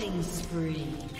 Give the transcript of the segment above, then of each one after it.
Killing spree.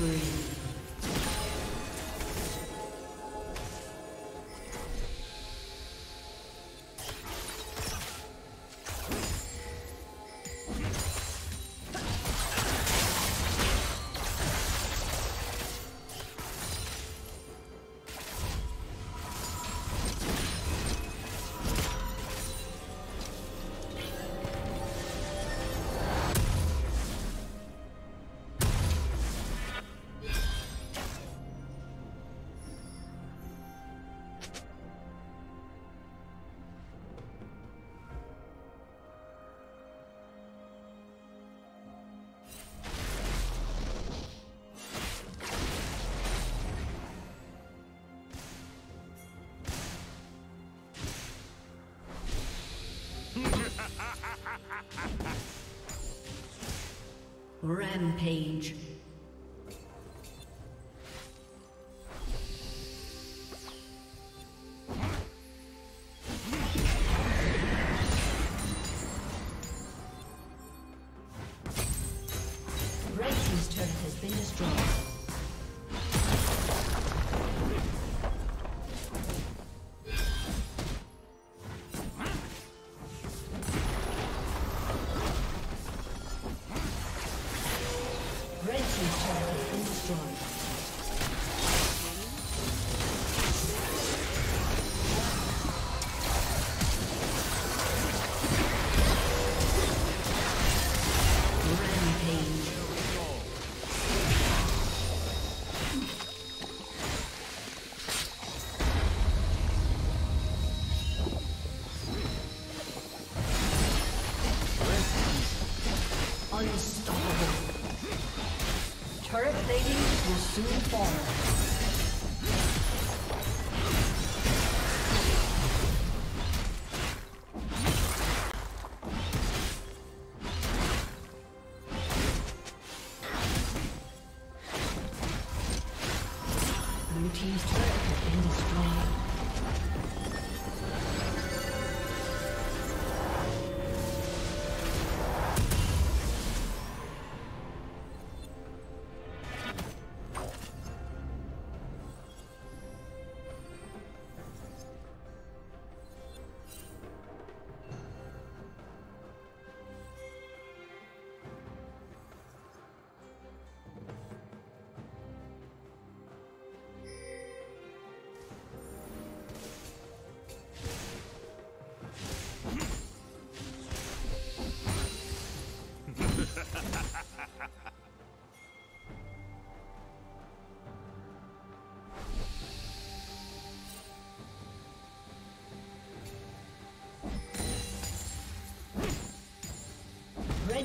Spree. Rampage.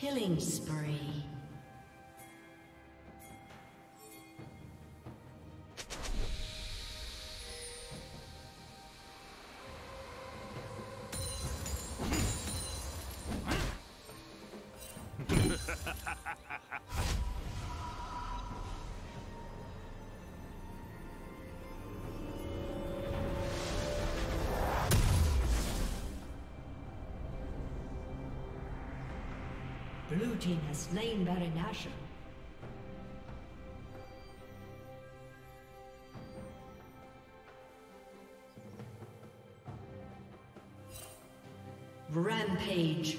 Killing spree. Team has slain Baron Nashor. Rampage.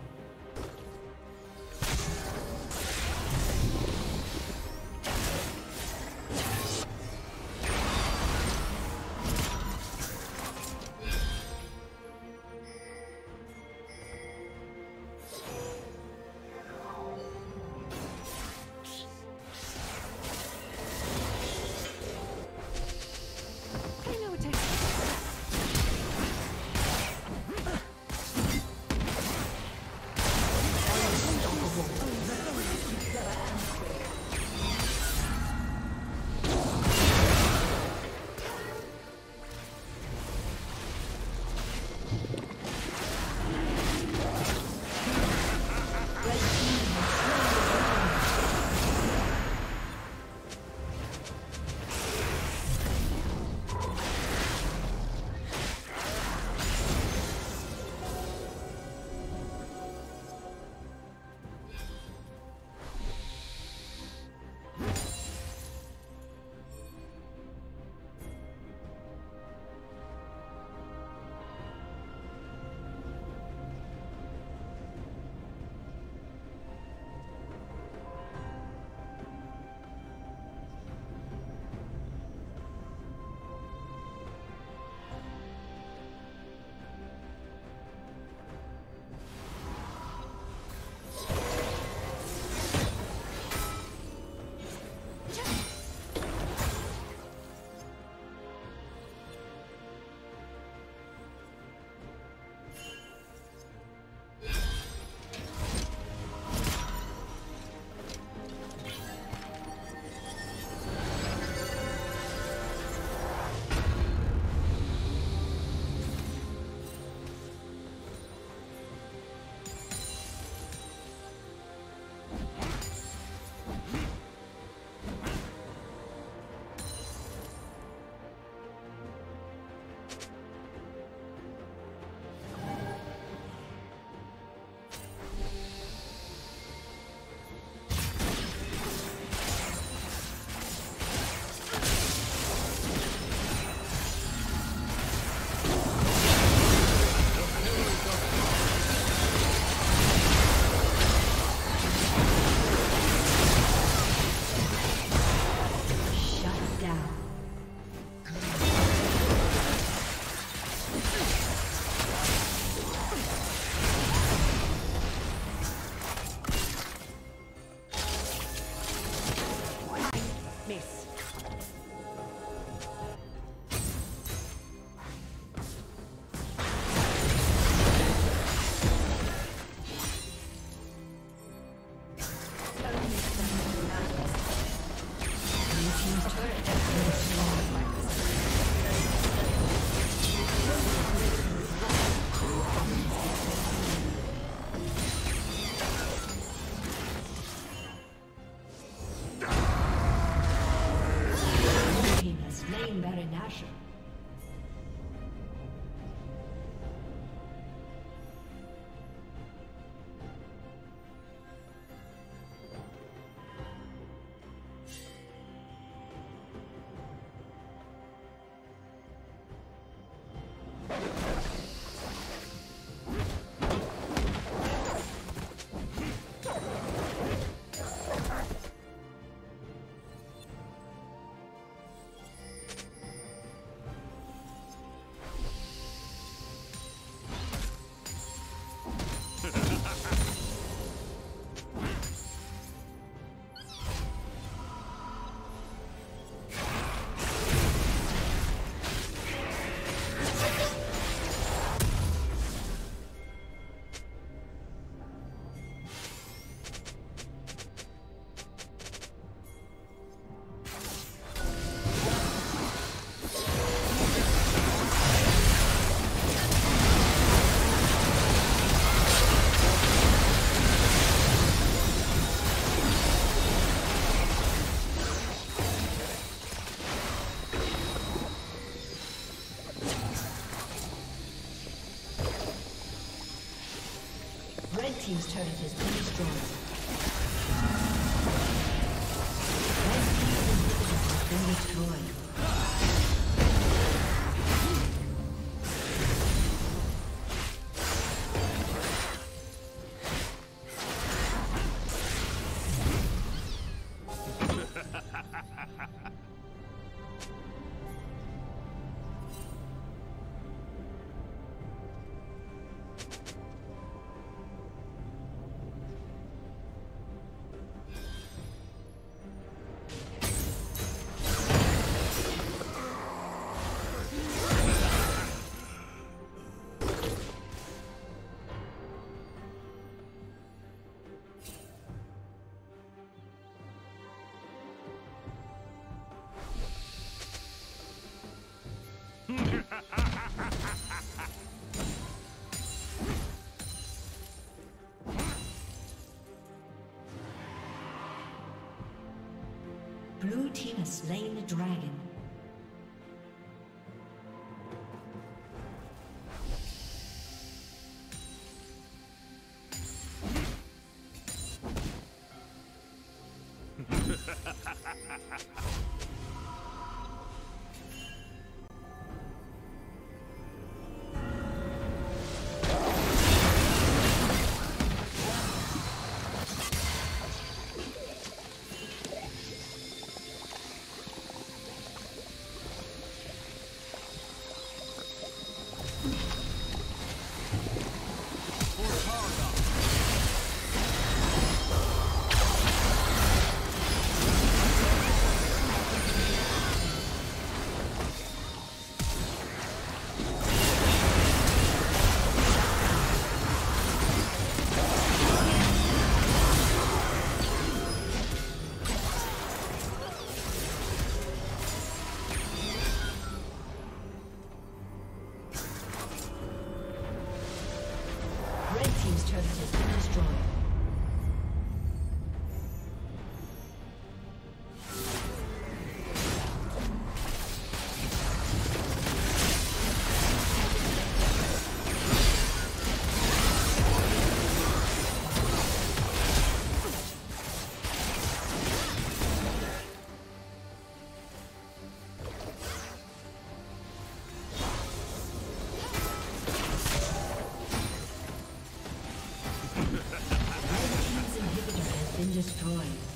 Yeah. Team's turret has slain the dragon. Ha ha ha ha! destroyed.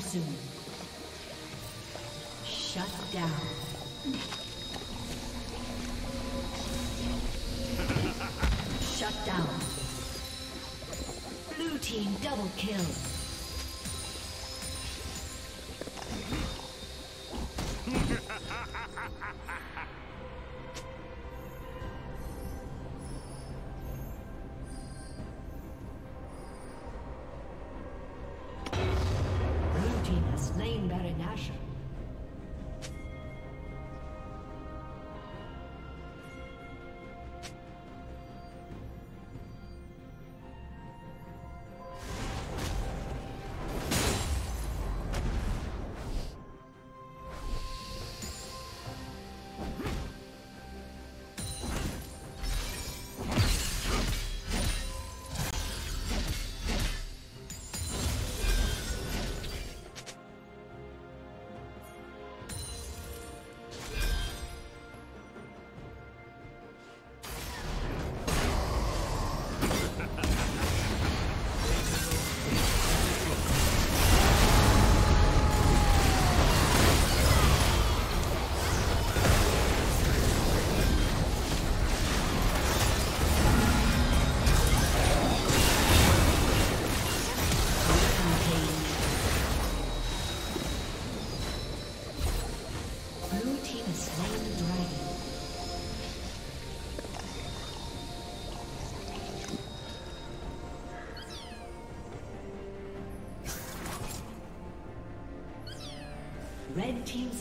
Soon. Shut down. Shut down. Blue team double kill.